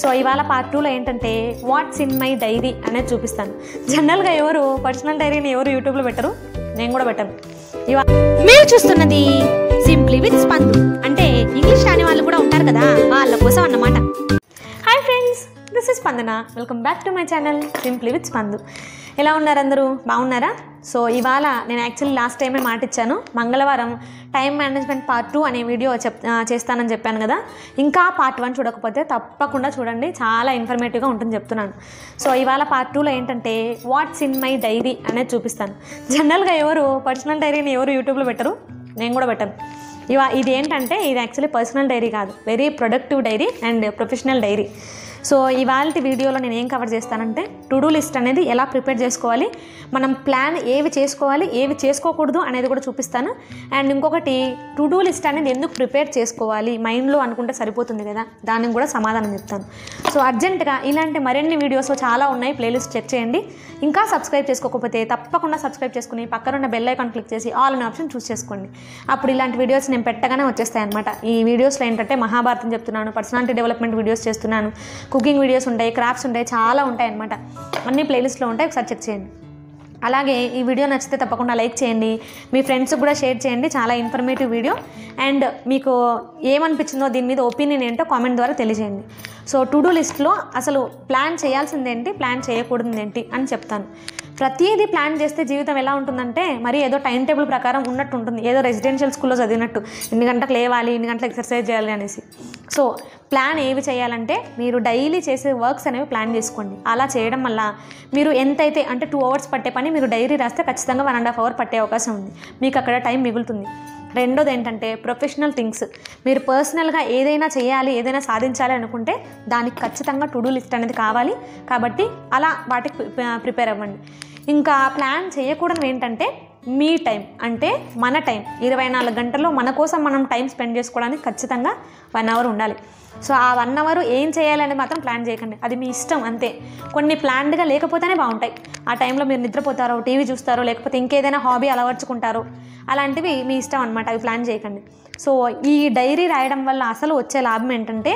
So ఇవాళ part టూలో ఏంటంటే వాట్స్ ఇన్ మై డైరీ అనేది చూపిస్తాను. జనరల్గా ఎవరు పర్సనల్ డైరీని ఎవరు యూట్యూబ్లో పెట్టరు? నేను కూడా పెట్టను. ఇవా మీరు చూస్తున్నది సింప్లీ విత్ స్పందు అంటే ఇంగ్లీష్ రాని వాళ్ళు కూడా ఉంటారు కదా వాళ్ళ కోసం అన్నమాట. Hi friends this is Spandana welcome back to my channel simply with Spandu ఎలా ఉన్నారు అందరూ? బాగున్నారా? సో ఇవాళ నేను యాక్చువల్లీ లాస్ట్ టైమే మాట ఇచ్చాను. మంగళవారం టైం మేనేజ్మెంట్ పార్ట్ టూ అనే వీడియో చెప్ చేస్తానని చెప్పాను కదా. ఇంకా పార్ట్ వన్ చూడకపోతే తప్పకుండా చూడండి. చాలా ఇన్ఫర్మేటివ్గా ఉంటుంది చెప్తున్నాను. సో ఇవాళ పార్ట్ టూలో ఏంటంటే వాట్స్ ఇన్ మై డైరీ అనేది చూపిస్తాను. జనరల్గా ఎవరు పర్సనల్ డైరీని ఎవరు యూట్యూబ్లో పెట్టరు? నేను కూడా పెట్టను. ఇవా ఇది ఏంటంటే ఇది యాక్చువల్లీ పర్సనల్ డైరీ కాదు. Very productive diary and professional diary so ఇవాళ వీడియోలో నేను ఏం కవర్ చేస్తానంటే టు డూ లిస్ట్ అనేది ఎలా ప్రిపేర్ చేసుకోవాలి మనం ప్లాన్ ఏవి చేసుకోవాలి ఏవి చేసుకోకూడదు అనేది కూడా చూపిస్తాను. అండ్ ఇంకొకటి టు డూ లిస్ట్ అనేది ఎందుకు ప్రిపేర్ చేసుకోవాలి మైండ్లో అనుకుంటే సరిపోతుంది కదా దానికి కూడా సమాధానం చెప్తాను. సో అర్జెంటుగా ఇలాంటి మరిన్ని వీడియోస్ చాలా ఉన్నాయి ప్లేలిస్ట్ చెక్ చేయండి. ఇంకా సబ్స్క్రైబ్ చేసుకోకపోతే తప్పకుండా సబ్స్క్రైబ్ చేసుకుని పక్కనున్న బెల్ ఐకాన్ క్లిక్ చేసి ఆల్ అనే ఆప్షన్ చూస్ చేసుకోండి. అప్పుడు ఇలాంటి వీడియోస్ నేను పెట్టగానే వచ్చేస్తాయి అనమాట ఈ వీడియోస్లో ఏంటంటే మహాభారతం చెప్తున్నాను పర్సనాలిటీ డెవలప్మెంట్ వీడియోస్ చేస్తున్నాను కుకింగ్ వీడియోస్ ఉంటాయి క్రాఫ్ట్స్ ఉంటాయి చాలా ఉంటాయి అనమాట అన్ని ప్లేలిస్ట్లో ఉంటాయి ఒకసారి చెక్ చేయండి. అలాగే ఈ వీడియో నచ్చితే తప్పకుండా లైక్ చేయండి మీ ఫ్రెండ్స్కి కూడా షేర్ చేయండి చాలా ఇన్ఫర్మేటివ్ వీడియో. అండ్ మీకు ఏమనిపించిందో దీని మీద ఒపీనియన్ ఏంటో కామెంట్ ద్వారా తెలియజేయండి. సో టు డూ లిస్ట్లో అసలు ప్లాన్ చేయాల్సిందేంటి ప్లాన్ చేయకూడదు ఏంటి అని చెప్తాను. ప్రతిదీ ప్లాన్ చేస్తే జీవితం ఎలా ఉంటుందంటే మరి ఏదో టైం టేబుల్ ప్రకారం ఉన్నట్టు ఉంటుంది. ఏదో రెసిడెన్షియల్ స్కూల్లో చదివినట్టు. ఇన్ని గంటలకు లేవాలి ఇన్ని గంటలకు ఎక్సర్సైజ్ చేయాలి అనేసి. సో ప్లాన్ ఏవి చేయాలంటే మీరు డైలీ చేసే వర్క్స్ అనేవి ప్లాన్ చేసుకోండి. అలా చేయడం వల్ల మీరు ఎంతైతే అంటే టూ అవర్స్ పట్టే పని మీరు డైరీ రాస్తే ఖచ్చితంగా వన్ అండ్ హాఫ్ అవర్ పట్టే అవకాశం ఉంది. మీకు అక్కడ టైం మిగులుతుంది. రెండోది ఏంటంటే ప్రొఫెషనల్ థింగ్స్. మీరు పర్సనల్గా ఏదైనా చేయాలి ఏదైనా సాధించాలి అనుకుంటే దానికి ఖచ్చితంగా టు డూ లిస్ట్ అనేది కావాలి. కాబట్టి అలా వాటికి ప్రిపేర్ అవ్వండి. ఇంకా ప్లాన్ చేయకూడదు ఏంటంటే మీ టైం అంటే మన టైం. ఇరవై నాలుగు గంటల్లో మన కోసం మనం టైం స్పెండ్ చేసుకోవడానికి ఖచ్చితంగా వన్ అవర్ ఉండాలి. సో ఆ వన్ అవర్ ఏం చేయాలని మాత్రం ప్లాన్ చేయకండి. అది మీ ఇష్టం అంతే. కొన్ని ప్లాన్డ్గా లేకపోతేనే బాగుంటాయి. ఆ టైంలో మీరు నిద్రపోతారో టీవీ చూస్తారో లేకపోతే ఇంకేదైనా హాబీ అలవర్చుకుంటారో అలాంటివి మీ ఇష్టం అనమాట అవి ప్లాన్ చేయకండి. సో ఈ డైరీ రాయడం వల్ల అసలు వచ్చే లాభం ఏంటంటే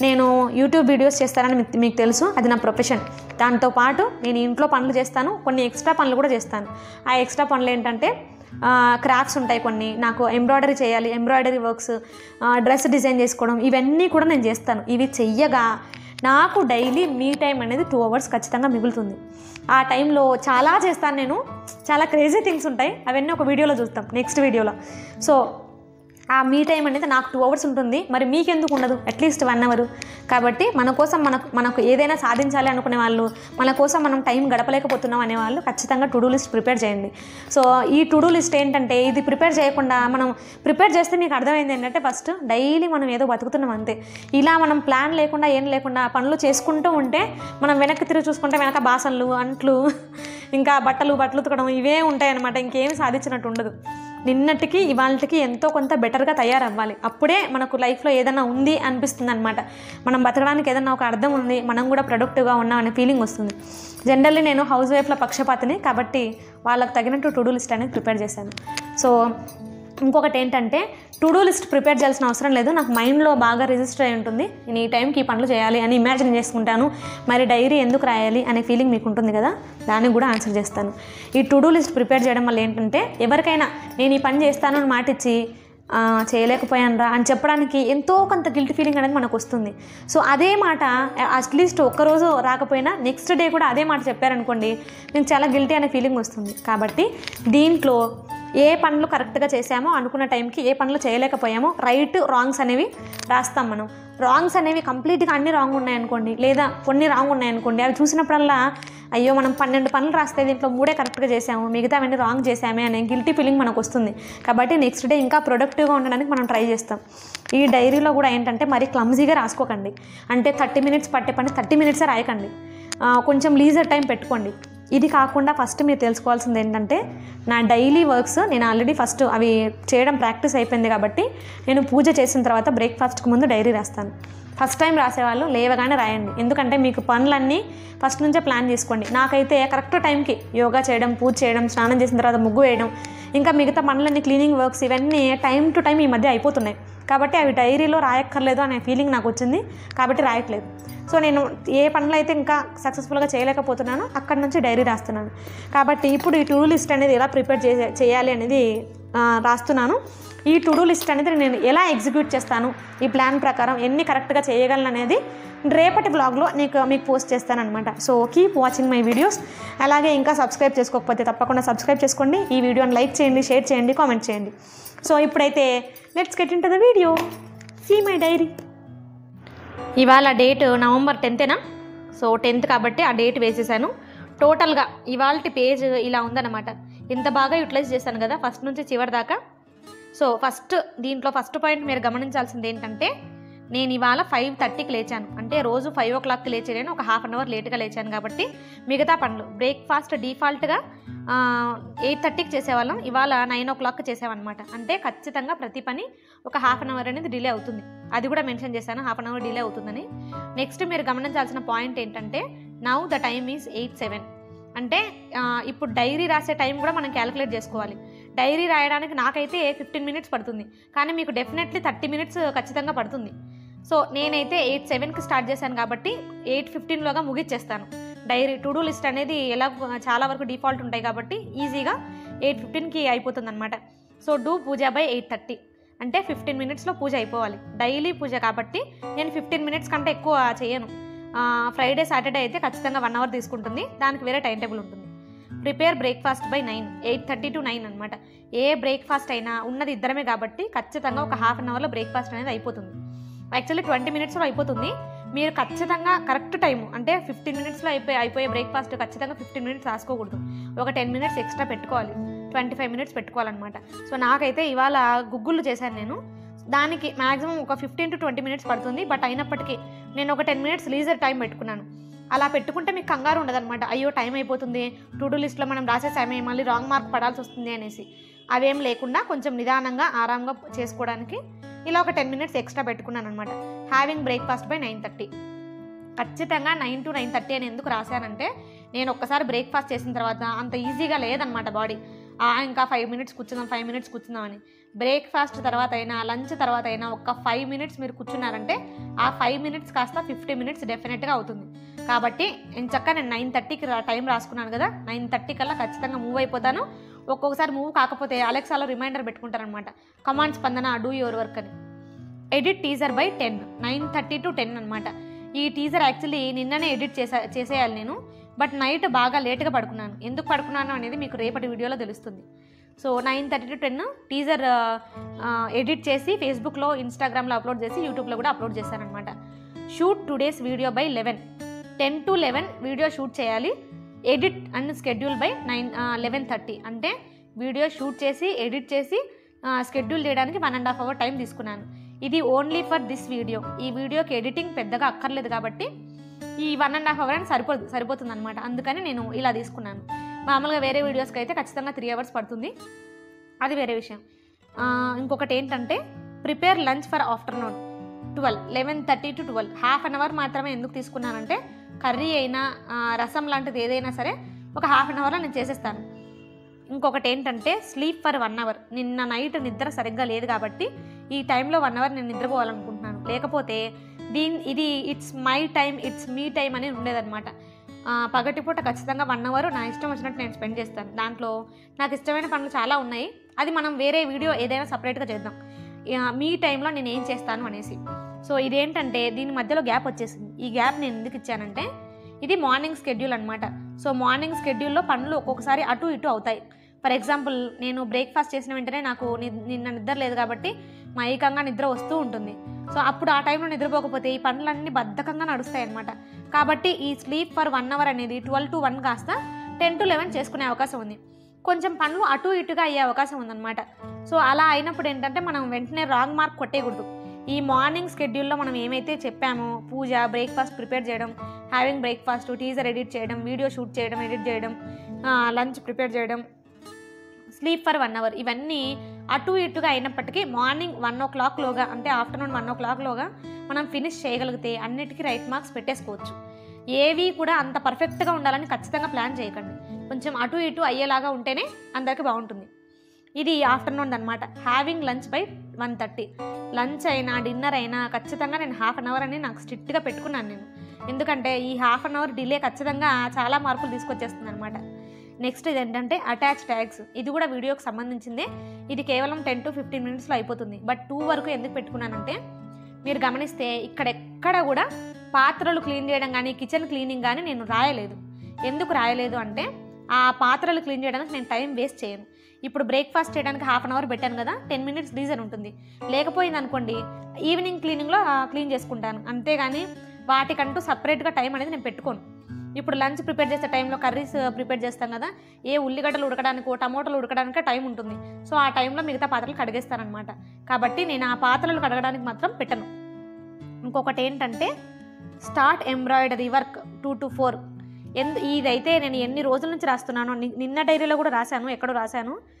నేను యూట్యూబ్ వీడియోస్ చేస్తానని మీకు- తెలుసు అది నా ప్రొఫెషన్ దాంతోపాటు నేను ఇంట్లో పనులు చేస్తాను కొన్ని ఎక్స్ట్రా పనులు కూడా చేస్తాను. ఆ ఎక్స్ట్రా పనులు ఏంటంటే క్రాఫ్ట్స్ ఉంటాయి కొన్ని. నాకు ఎంబ్రాయిడరీ చేయాలి ఎంబ్రాయిడరీ వర్క్స్ డ్రెస్ డిజైన్ చేసుకోవడం ఇవన్నీ కూడా నేను చేస్తాను. ఇవి చెయ్యగా నాకు డైలీ మీ టైం అనేది టూ అవర్స్ ఖచ్చితంగా మిగులుతుంది. ఆ టైంలో చాలా చేస్తాను నేను. చాలా క్రేజీ థింగ్స్ ఉంటాయి. అవన్నీ ఒక వీడియోలో చూస్తాం నెక్స్ట్ వీడియోలో సో ఆ మీ టైం అనేది నాకు టూ అవర్స్ ఉంటుంది. మరి మీకెందుకు ఉండదు? అట్లీస్ట్ వన్ అవర్ కాబట్టి మన కోసం మనకు మనకు ఏదైనా సాధించాలి అనుకునే వాళ్ళు మన కోసం మనం టైం గడపలేకపోతున్నాం అనే వాళ్ళు ఖచ్చితంగా టు డూ లిస్ట్ ప్రిపేర్ చేయండి. సో ఈ టు డూ లిస్ట్ ఏంటంటే ఇది ప్రిపేర్ చేయకుండా మనం ప్రిపేర్ చేస్తే మీకు అర్థమైంది ఏంటంటే ఫస్ట్ డైలీ మనం ఏదో బతుకుతున్నాం అంతే. ఇలా మనం ప్లాన్ లేకుండా ఏం లేకుండా పనులు చేసుకుంటూ ఉంటే మనం వెనక్కి తిరిగి చూసుకుంటే వెనక బాసనలు అంట్లు ఇంకా బట్టలు బట్టలు ఉతకడం ఇవే ఉంటాయి అనమాట ఇంకేం సాధించినట్టు ఉండదు. నిన్నటికి ఇవాళకి ఎంతో కొంత బెటర్గా తయారవ్వాలి. అప్పుడే మనకు లైఫ్లో ఏదైనా ఉంది అనిపిస్తుంది అనమాట మనం బతకడానికి ఏదైనా ఒక అర్థం ఉంది మనం కూడా ప్రొడక్టివ్గా ఉన్నాం అనే ఫీలింగ్ వస్తుంది. జనరల్లీ నేను హౌస్ వైఫ్ల పక్షపాతిని కాబట్టి వాళ్ళకి తగినట్టు టు డూ లిస్ట్ అనేది ప్రిపేర్ చేశాను. సో ఇంకొకటి ఏంటంటే టు డూ లిస్ట్ ప్రిపేర్ చేయాల్సిన అవసరం లేదు. నాకు మైండ్లో బాగా రిజిస్టర్ అయి ఉంటుంది. నేను ఈ టైంకి ఈ పనులు చేయాలి అని ఇమాజిన్ చేసుకుంటాను. మరి డైరీ ఎందుకు రాయాలి అనే ఫీలింగ్ మీకు ఉంటుంది కదా? దానికి కూడా ఆన్సర్ చేస్తాను. ఈ టు డూ లిస్ట్ ప్రిపేర్ చేయడం వల్ల ఏంటంటే ఎవరికైనా నేను ఈ పని చేస్తాను అని మాట ఇచ్చి చేయలేకపోయానురా అని చెప్పడానికి ఎంతో కొంత గిల్ట్ ఫీలింగ్ అనేది మనకు వస్తుంది. సో అదే మాట అట్లీస్ట్ ఒక్కరోజు రాకపోయినా నెక్స్ట్ డే కూడా అదే మాట చెప్పారనుకోండి మీకు చాలా గిల్టీ అనే ఫీలింగ్ వస్తుంది. కాబట్టి దీంట్లో ఏ పనులు కరెక్ట్గా చేసామో అనుకున్న టైంకి ఏ పనులు చేయలేకపోయామో రైట్ రాంగ్స్ అనేవి రాస్తాం మనం. రాంగ్స్ అనేవి కంప్లీట్గా అన్ని రాంగ్ ఉన్నాయనుకోండి లేదా కొన్ని రాంగ్ ఉన్నాయనుకోండి అవి చూసినప్పుడల్లా అయ్యో మనం పన్నెండు పనులు రాస్తే దీంట్లో మూడే కరెక్ట్గా చేసాము మిగతా అవన్నీ రాంగ్ చేసామే అనే గిల్టీ ఫీలింగ్ మనకు వస్తుంది కాబట్టి నెక్స్ట్ డే ఇంకా ప్రొడక్టివ్గా ఉండడానికి మనం ట్రై చేస్తాం. ఈ డైరీలో కూడా ఏంటంటే మరీ క్లమ్జీగా రాసుకోకండి. అంటే థర్టీ మినిట్స్ పట్టే పని థర్టీ మినిట్సే రాయకండి. కొంచెం లీజర్ టైం పెట్టుకోండి. ఇది కాకుండా ఫస్ట్ మీరు తెలుసుకోవాల్సింది ఏంటంటే నా డైలీ వర్క్స్ నేను ఆల్రెడీ ఫస్ట్ అవి చేయడం ప్రాక్టీస్ అయిపోయింది కాబట్టి నేను పూజ చేసిన తర్వాత బ్రేక్ఫాస్ట్కి ముందు డైరీ రాస్తాను. ఫస్ట్ టైం రాసేవాళ్ళు లేవగానే రాయండి. ఎందుకంటే మీకు పనులన్నీ ఫస్ట్ నుంచే ప్లాన్ చేసుకోండి. నాకైతే కరెక్ట్ టైంకి యోగా చేయడం పూజ చేయడం స్నానం చేసిన తర్వాత ముగ్గు వేయడం ఇంకా మిగతా పనులన్నీ క్లీనింగ్ వర్క్స్ ఇవన్నీ టైం టు టైం ఈ మధ్య అయిపోతున్నాయి. కాబట్టి అవి డైరీలో రాయక్కర్లేదు అనే ఫీలింగ్ నాకు వచ్చింది. కాబట్టి రాయట్లేదు. సో నేను ఏ పనులు అయితే ఇంకా సక్సెస్ఫుల్గా చేయలేకపోతున్నానో అక్కడ నుంచి డైరీ రాస్తున్నాను. కాబట్టి ఇప్పుడు ఈ టు లిస్ట్ అనేది ఎలా ప్రిపేర్ చే చేయాలి అనేది రాస్తున్నాను. ఈ టు లిస్ట్ అనేది నేను ఎలా ఎగ్జిక్యూట్ చేస్తాను? ఈ ప్లాన్ ప్రకారం ఎన్ని కరెక్ట్గా చేయగలను అనేది రేపటి బ్లాగ్లో నీకు మీకు పోస్ట్ చేస్తాను అనమాట so keep watching my videos అలాగే ఇంకా సబ్స్క్రైబ్ చేసుకోకపోతే తప్పకుండా సబ్స్క్రైబ్ చేసుకోండి. ఈ వీడియోని లైక్ చేయండి షేర్ చేయండి కామెంట్ చేయండి. సో ఇప్పుడైతే let's get into the video see my diary ఇవాళ డేట్ నవంబర్ టెన్తేనా? సో టెన్త్ కాబట్టి ఆ డేట్ వేసేసాను. టోటల్గా ఇవాళ పేజ్ ఇలా ఉందన్నమాట. ఇంత బాగా యూటిలైజ్ చేశాను కదా ఫస్ట్ నుంచి చివరి దాకా సో ఫస్ట్ దీంట్లో ఫస్ట్ పాయింట్ మీరు గమనించాల్సింది ఏంటంటే నేను ఇవాళ ఫైవ్ థర్టీకి లేచాను. అంటే రోజు ఫైవ్ ఓ క్లాక్కి లేచే నేను ఒక హాఫ్ అన్ అవర్ లేట్గా లేచాను కాబట్టి మిగతా పనులు. బ్రేక్ఫాస్ట్ డిఫాల్ట్గా ఎయిట్ థర్టీకి చేసేవాళ్ళం. ఇవాళ నైన్ ఓ క్లాక్ చేసామన్నమాట అంటే ఖచ్చితంగా ప్రతి పని ఒక హాఫ్ అన్ అవర్ అనేది డిలే అవుతుంది. అది కూడా మెన్షన్ చేశాను హాఫ్ అన్ అవర్ డిలే అవుతుందని. నెక్స్ట్ మీరు గమనించాల్సిన పాయింట్ ఏంటంటే now the time is eight seven అంటే ఇప్పుడు డైరీ రాసే టైం కూడా మనం క్యాలిక్యులేట్ చేసుకోవాలి. డైరీ రాయడానికి నాకైతే ఫిఫ్టీన్ మినిట్స్ పడుతుంది. కానీ మీకు డెఫినెట్లీ థర్టీ మినిట్స్ ఖచ్చితంగా పడుతుంది. సో నేనైతే ఎయిట్ సెవెన్కి స్టార్ట్ చేశాను కాబట్టి ఎయిట్ ఫిఫ్టీన్లోగా ముగిచ్చేస్తాను. డైరీ టు డూ లిస్ట్ అనేది ఎలా చాలా వరకు డిఫాల్ట్ ఉంటాయి కాబట్టి ఈజీగా ఎయిట్ ఫిఫ్టీన్కి అయిపోతుంది అనమాట so do puja by eight thirty. అంటే ఫిఫ్టీన్ మినిట్స్లో పూజ అయిపోవాలి. డైలీ పూజ కాబట్టి నేను ఫిఫ్టీన్ మినిట్స్ కంటే ఎక్కువ చేయను. ఫ్రైడే సాటర్డే అయితే ఖచ్చితంగా వన్ అవర్ తీసుకుంటుంది. దానికి వేరే టైం టేబుల్ ఉంటుంది. Prepare breakfast by nine. Eight thirty to nine అనమాట ఏ బ్రేక్ఫాస్ట్ అయినా ఉన్నది ఇద్దరమే కాబట్టి ఖచ్చితంగా ఒక హాఫ్ అన్ అవర్లో బ్రేక్ఫాస్ట్ అనేది అయిపోతుంది. యాక్చువల్లీ ట్వంటీ మినిట్స్లో అయిపోతుంది. మీరు ఖచ్చితంగా కరెక్ట్ టైం అంటే ఫిఫ్టీన్ మినిట్స్లో అయిపోయి అయిపోయే బ్రేక్ఫాస్ట్ ఖచ్చితంగా ఫిఫ్టీన్ మినిట్స్ రాసుకోకూడదు. ఒక టెన్ మినిట్స్ ఎక్స్ట్రా పెట్టుకోవాలి. ట్వంటీ ఫైవ్ మినిట్స్ పెట్టుకోవాలన్నమాట. సో నాకైతే ఇవాళ గుగ్గుళ్ళు చేశాను నేను. దానికి మ్యాక్సిమం ఒక ఫిఫ్టీన్ టు ట్వంటీ మినిట్స్ పడుతుంది. బట్ అయినప్పటికీ నేను ఒక టెన్ మినిట్స్ లీజర్ టైం పెట్టుకున్నాను. అలా పెట్టుకుంటే మీకు కంగారు ఉండదన్నమాట. అయ్యో టైం అయిపోతుంది. టు లిస్ట్లో మనం రాసేసామే మళ్ళీ రాంగ్ మార్క్ పడాల్సి వస్తుంది అనేసి. అవేం లేకుండా కొంచెం నిదానంగా ఆరాంగా చేసుకోవడానికి ఇలా ఒక టెన్ మినిట్స్ ఎక్స్ట్రా పెట్టుకున్నాను అనమాట having breakfast by nine thirty ఖచ్చితంగా నైన్ టు నైన్ థర్టీ అని ఎందుకు రాశానంటే నేను ఒక్కసారి బ్రేక్ఫాస్ట్ చేసిన తర్వాత అంత ఈజీగా లేదనమాట బాడీ ఇంకా ఫైవ్ మినిట్స్ కూర్చుందాం ఫైవ్ మినిట్స్ కూర్చుందామని బ్రేక్ఫాస్ట్ తర్వాత అయినా లంచ్ తర్వాత అయినా ఒక ఫైవ్ మినిట్స్ మీరు కూర్చున్నారంటే ఆ ఫైవ్ మినిట్స్ కాస్త ఫిఫ్టీ మినిట్స్ డెఫినెట్గా అవుతుంది. కాబట్టి నేను చక్కగా నేను నైన్ థర్టీకి టైం రాసుకున్నాను కదా నైన్ థర్టీ కల్లా ఖచ్చితంగా మూవ్ అయిపోతాను. ఒక్కొక్కసారి మూవ్ కాకపోతే అలెక్సాలో reminder పెట్టుకుంటారనమాట command Spandana do your work అని. Edit teaser by ten nine thirty to ten అనమాట ఈ టీజర్ యాక్చువల్లీ నిన్ననే ఎడిట్ చేసా చేసేయాలి నేను. బట్ నైట్ బాగా లేట్గా పడుకున్నాను. ఎందుకు పడుకున్నాను అనేది మీకు రేపటి వీడియోలో తెలుస్తుంది. So nine thirty to ten teaser edit చేసి ఫేస్బుక్లో ఇన్స్టాగ్రామ్లో అప్లోడ్ చేసి యూట్యూబ్లో కూడా అప్లోడ్ చేశాను అనమాట shoot two days video by eleven ten to eleven video shoot చేయాలి. Edit and schedule by nine eleven thirty అంటే వీడియో షూట్ చేసి ఎడిట్ చేసి స్కెడ్యూల్ చేయడానికి one and half hour time తీసుకున్నాను. ఇది ఓన్లీ ఫర్ దిస్ వీడియో ఈ వీడియోకి editing పెద్దగా అక్కర్లేదు కాబట్టి ఈ వన్ అండ్ హాఫ్ అవర్ అని సరిపోదు సరిపోతుంది అనమాట అందుకని నేను ఇలా తీసుకున్నాను. మామూలుగా వేరే వీడియోస్కి అయితే ఖచ్చితంగా త్రీ అవర్స్ పడుతుంది. అది వేరే విషయం. ఇంకొకటి ఏంటంటే prepare lunch for afternoon twelve eleven thirty to twelve half an hour మాత్రమే ఎందుకు తీసుకున్నానంటే కర్రీ అయినా రసం లాంటిది ఏదైనా సరే ఒక హాఫ్ అన్ అవర్లో నేను చేసేస్తాను. ఇంకొకటి ఏంటంటే స్లీప్ ఫర్ వన్ అవర్. నిన్న నైట్ నిద్ర సరిగ్గా లేదు కాబట్టి ఈ టైంలో వన్ అవర్ నేను నిద్రపోవాలనుకుంటున్నాను. లేకపోతే దీని ఇది it's my time it's me time అని ఉండేదన్నమాట. పగటిపూట ఖచ్చితంగా వన్ అవర్ నా ఇష్టం వచ్చినట్టు నేను స్పెండ్ చేస్తాను. దాంట్లో నాకు ఇష్టమైన పనులు చాలా ఉన్నాయి. అది మనం వేరే వీడియో ఏదైనా సపరేట్గా చేద్దాం. మీ టైంలో నేను ఏం చేస్తాను అనేసి. సో ఇదేంటంటే దీని మధ్యలో గ్యాప్ వచ్చేసింది. ఈ గ్యాప్ నేను ఎందుకు ఇచ్చానంటే ఇది మార్నింగ్ స్కెడ్యూల్ అనమాట సో మార్నింగ్ స్కెడ్యూల్లో పనులు ఒక్కొక్కసారి అటు ఇటు అవుతాయి. ఫర్ ఎగ్జాంపుల్ నేను బ్రేక్ఫాస్ట్ చేసిన వెంటనే నాకు నిన్న నిద్ర లేదు కాబట్టి మైకంగా నిద్ర వస్తూ ఉంటుంది. సో అప్పుడు ఆ టైంలో నిద్రపోకపోతే ఈ పనులన్నీ బద్ధకంగా నడుస్తాయి అనమాట కాబట్టి ఈ స్లీప్ ఫర్ వన్ అవర్ అనేది ట్వెల్వ్ టు వన్ కాస్త టెన్ టు లెవెన్ చేసుకునే అవకాశం ఉంది. కొంచెం పనులు అటు ఇటుగా అయ్యే అవకాశం ఉందన్నమాట. సో అలా అయినప్పుడు ఏంటంటే మనం వెంటనే రాంగ్ మార్క్ కొట్టేయకూడదు. ఈ మార్నింగ్ స్కెడ్యూల్లో మనం ఏమైతే చెప్పామో పూజ బ్రేక్ఫాస్ట్ ప్రిపేర్ చేయడం హ్యావింగ్ బ్రేక్ఫాస్ట్ టీజర్ ఎడిట్ చేయడం వీడియో షూట్ చేయడం ఎడిట్ చేయడం లంచ్ ప్రిపేర్ చేయడం స్లీప్ ఫర్ వన్ అవర్ ఇవన్నీ అటు ఇటుగా అయినప్పటికీ మార్నింగ్ వన్ ఓ క్లాక్లోగా అంటే ఆఫ్టర్నూన్ వన్ ఓ క్లాక్లోగా మనం ఫినిష్ చేయగలిగితే అన్నిటికీ రైట్ మార్క్స్ పెట్టేసుకోవచ్చు. ఏవి కూడా అంత పర్ఫెక్ట్గా ఉండాలని ఖచ్చితంగా ప్లాన్ చేయకండి. కొంచెం అటు ఇటు అయ్యేలాగా ఉంటేనే అందరికీ బాగుంటుంది. ఇది ఆఫ్టర్నూన్ అనమాట having lunch by one thirty lunch అయినా డిన్నర్ అయినా ఖచ్చితంగా నేను హాఫ్ అన్ అవర్ అని నాకు స్ట్రిక్ట్గా పెట్టుకున్నాను నేను. ఎందుకంటే ఈ హాఫ్ అన్ అవర్ డిలే ఖచ్చితంగా చాలా మార్పులు తీసుకొచ్చేస్తుంది అనమాట నెక్స్ట్ ఇది ఏంటంటే అటాచ్ ట్యాగ్స్ ఇది కూడా వీడియోకి సంబంధించిందే. ఇది కేవలం టెన్ టు ఫిఫ్టీన్ మినిట్స్లో అయిపోతుంది. బట్ టూ వరకు ఎందుకు పెట్టుకున్నానంటే మీరు గమనిస్తే ఇక్కడ ఎక్కడ కూడా పాత్రలు క్లీన్ చేయడం కానీ కిచెన్ క్లీనింగ్ కానీ నేను రాయలేదు. ఎందుకు రాయలేదు అంటే ఆ పాత్రలు క్లీన్ చేయడానికి నేను టైం వేస్ట్ చేయను. ఇప్పుడు బ్రేక్ఫాస్ట్ చేయడానికి హాఫ్ అన్ అవర్ పెట్టాను కదా టెన్ మినిట్స్ డీజర్ ఉంటుంది. లేకపోయింది అనుకోండి ఈవినింగ్ క్లీనింగ్లో క్లీన్ చేసుకుంటాను. అంతేగాని వాటికంటూ సపరేట్గా టైం అనేది నేను పెట్టుకోను. ఇప్పుడు లంచ్ ప్రిపేర్ చేసే టైంలో కర్రీస్ ప్రిపేర్ చేస్తాం కదా ఏ ఉల్లిగడ్డలు ఉడకడానికి టమోటాలు ఉడకడానికి టైం ఉంటుంది. సో ఆ టైంలో మిగతా పాత్రలు కడిగేస్తానమాట కాబట్టి నేను ఆ పాత్రలు కడగడానికి మాత్రం పెట్టను. ఇంకొకటి ఏంటంటే start embroidery work two to four ఎందు ఇదైతే నేను ఎన్ని రోజుల నుంచి రాస్తున్నానో ని- నిన్న డైరీలో కూడా రాశాను ఎక్కడో రాశాను.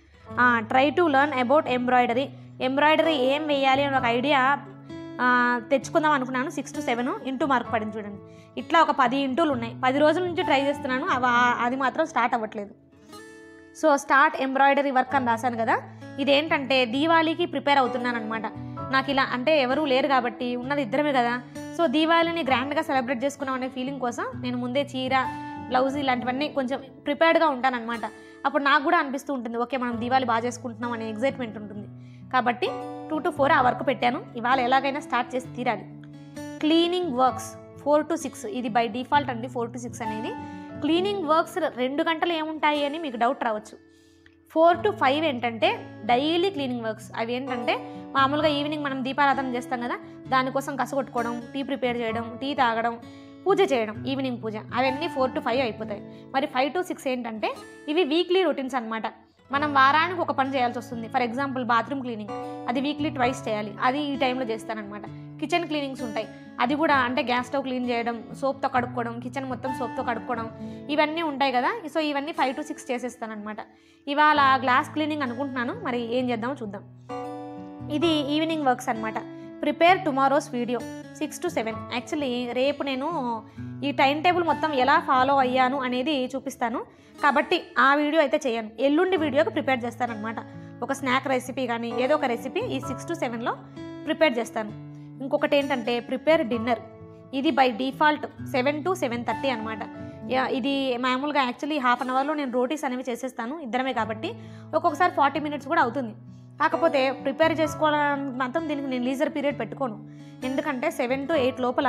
Try to learn about embroidery embroidery ఏం వేయాలి అని ఒక ఐడియా తెచ్చుకుందాం అనుకున్నాను six to seven into mark పడింది చూడండి. ఇట్లా ఒక పది ఇంటూలు ఉన్నాయి. పది రోజుల నుంచి ట్రై చేస్తున్నాను అది మాత్రం స్టార్ట్ అవ్వట్లేదు. సో స్టార్ట్ ఎంబ్రాయిడరీ వర్క్ అని రాశాను కదా. ఇదేంటంటే దీవాళీకి ప్రిపేర్ అవుతున్నాను అనమాట నాకు ఇలా అంటే ఎవరూ లేరు కాబట్టి ఉన్నది ఇద్దరమే కదా. సో దీవాళిని గ్రాండ్గా సెలబ్రేట్ చేసుకున్నాం అనే ఫీలింగ్ కోసం నేను ముందే చీర బ్లౌజ్ ఇలాంటివన్నీ కొంచెం ప్రిపేర్డ్గా ఉంటానన్నమాట. అప్పుడు నాకు కూడా అనిపిస్తూ ఉంటుంది ఓకే మనం దీవాళి బాగా చేసుకుంటున్నాం అనే ఎగ్జైట్మెంట్ ఉంటుంది. కాబట్టి టూ టు ఫోర్ ఆ వర్క్ పెట్టాను. ఇవాళ ఎలాగైనా స్టార్ట్ చేసి తీరాలి. Cleaning works four to six ఇది బై డిఫాల్ట్ అండి ఫోర్ టు సిక్స్ అనేది. క్లీనింగ్ వర్క్స్ రెండు గంటలు ఏముంటాయి అని మీకు డౌట్ రావచ్చు. ఫోర్ టు ఫైవ్ ఏంటంటే డైలీ క్లీనింగ్ వర్క్స్ అవి ఏంటంటే మామూలుగా ఈవినింగ్ మనం దీపారాధన చేస్తాం కదా దానికోసం కసగొట్టుకోవడం టీ ప్రిపేర్ చేయడం టీ తాగడం పూజ చేయడం ఈవినింగ్ పూజ. అవన్నీ ఫోర్ టు ఫైవ్ అయిపోతాయి. మరి ఫైవ్ టు సిక్స్ ఏంటంటే ఇవి వీక్లీ రొటీన్స్ అనమాట మనం వారానికి ఒక పని చేయాల్సి వస్తుంది. ఫర్ ఎగ్జాంపుల్ బాత్రూమ్ క్లీనింగ్ అది వీక్లీ ట్వైస్ చేయాలి. అది ఈ టైంలో చేస్తానమాట కిచెన్ క్లీనింగ్స్ ఉంటాయి. అది కూడా అంటే గ్యాస్ స్టవ్ క్లీన్ చేయడం సోప్తో కడుక్కోవడం కిచెన్ మొత్తం సోప్తో కడుక్కోవడం ఇవన్నీ ఉంటాయి కదా. సో ఇవన్నీ ఫైవ్ టు సిక్స్ చేసేస్తానమాట ఇవాళ గ్లాస్ క్లీనింగ్ అనుకుంటున్నాను. మరి ఏం చేద్దామో చూద్దాం. ఇది ఈవినింగ్ వర్క్స్ అనమాట prepare tomorrow's video six to seven. Actually రేపు నేను ఈ టైం టేబుల్ మొత్తం ఎలా ఫాలో అయ్యాను అనేది చూపిస్తాను. కాబట్టి ఆ వీడియో అయితే చేయను. ఎల్లుండి వీడియోకి ప్రిపేర్ చేస్తానమాట ఒక స్నాక్ రెసిపీ కానీ ఏదో ఒక రెసిపీ ఈ సిక్స్ టు సెవెన్లో ప్రిపేర్ చేస్తాను. ఇంకొకటి ఏంటంటే ప్రిపేర్ డిన్నర్. ఇది by default seven to seven thirty అనమాట ఇది మామూలుగా యాక్చువల్లీ హాఫ్ అన్ అవర్లో నేను రోటీస్ అనేవి చేసేస్తాను ఇద్దరమే కాబట్టి. ఒక్కొక్కసారి ఫార్టీ మినిట్స్ కూడా అవుతుంది. కాకపోతే ప్రిపేర్ చేసుకోవడానికి మాత్రం దీనికి నేను లీజర్ పీరియడ్ పెట్టుకోను. ఎందుకంటే సెవెన్ టు ఎయిట్ లోపల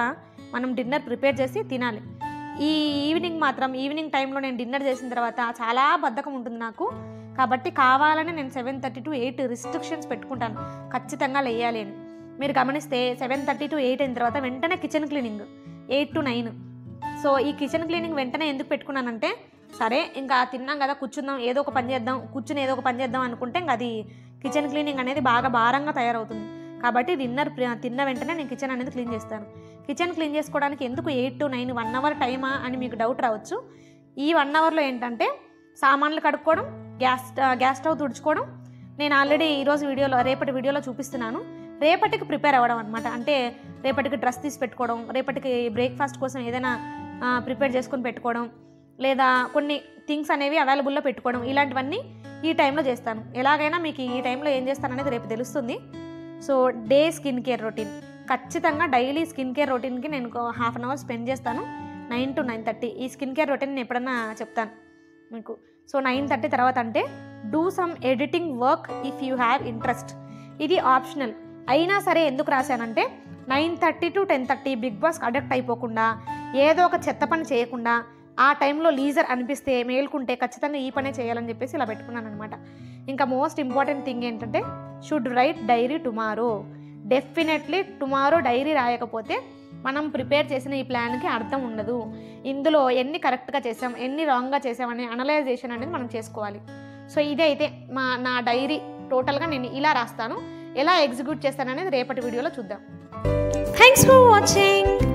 మనం డిన్నర్ ప్రిపేర్ చేసి తినాలి. ఈ ఈవినింగ్ మాత్రం ఈవినింగ్ టైంలో నేను డిన్నర్ చేసిన తర్వాత చాలా బద్ధకం ఉంటుంది నాకు. కాబట్టి కావాలని నేను seven thirty to eight restrictions పెట్టుకుంటాను. ఖచ్చితంగా లేయాలి అని. మీరు గమనిస్తే సెవెన్ థర్టీ టు ఎయిట్ అయిన తర్వాత వెంటనే kitchen cleaning eight to nine. So ఈ కిచెన్ క్లీనింగ్ వెంటనే ఎందుకు పెట్టుకున్నానంటే సరే ఇంకా తిన్నాం కదా కూర్చుందాం ఏదో ఒక పని చేద్దాం కూర్చుని ఏదో ఒక పని చేద్దాం అనుకుంటే ఇంకా అది కిచెన్ క్లీనింగ్ అనేది బాగా భారంగా తయారవుతుంది. కాబట్టి డిన్నర్ తిన్న వెంటనే నేను కిచెన్ అనేది క్లీన్ చేస్తాను. కిచెన్ క్లీన్ చేసుకోవడానికి ఎందుకు eight to nine one hour టైమా అని మీకు డౌట్ రావచ్చు. ఈ వన్ అవర్లో ఏంటంటే సామాన్లు కడుక్కోవడం గ్యాస్ గ్యాస్ స్టవ్ తుడుచుకోవడం. నేను ఆల్రెడీ ఈరోజు వీడియోలో రేపటి వీడియోలో చూపిస్తున్నాను. రేపటికి ప్రిపేర్ అవ్వడం అనమాట అంటే రేపటికి డ్రెస్ తీసి పెట్టుకోవడం రేపటికి బ్రేక్ఫాస్ట్ కోసం ఏదైనా ప్రిపేర్ చేసుకొని పెట్టుకోవడం లేదా కొన్ని థింగ్స్ అనేవి అవైలబుల్లో పెట్టుకోవడం ఇలాంటివన్నీ ఈ టైంలో చేస్తాను. ఎలాగైనా మీకు ఈ టైంలో ఏం చేస్తాను అనేది రేపు తెలుస్తుంది. So day skin care routine. ఖచ్చితంగా డైలీ స్కిన్ కేర్ రొటీన్కి నేను హాఫ్ అన్ అవర్ స్పెండ్ చేస్తాను. Nine to nine thirty. ఈ స్కిన్ కేర్ రొటీన్ నేను ఎప్పుడన్నా చెప్తాను మీకు. సో నైన్ థర్టీ తర్వాత అంటే do some editing work if you have interest. ఇది ఆప్షనల్. అయినా సరే ఎందుకు రాశానంటే nine thirty to ten thirty Bigg Boss addict అయిపోకుండా ఏదో ఒక చెత్త పని చేయకుండా ఆ టైంలో లీజర్ అనిపిస్తే మేల్కుంటే ఖచ్చితంగా ఈ పనే చేయాలని చెప్పేసి ఇలా పెట్టుకున్నాను అనమాట ఇంకా మోస్ట్ ఇంపార్టెంట్ థింగ్ ఏంటంటే should write diary tomorrow. Definitely tomorrow diary రాయకపోతే మనం ప్రిపేర్ చేసిన ఈ ప్లాన్కి అర్థం ఉండదు. ఇందులో ఎన్ని కరెక్ట్గా చేసాం ఎన్ని రాంగ్గా చేసామని అనలైజేషన్ అనేది మనం చేసుకోవాలి. సో ఇదైతే అయితే మా నా డైరీ టోటల్గా నేను ఇలా రాస్తాను. ఎలా ఎగ్జిక్యూట్ చేస్తాననేది రేపటి వీడియోలో చూద్దాం. Thanks for watching